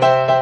Bye.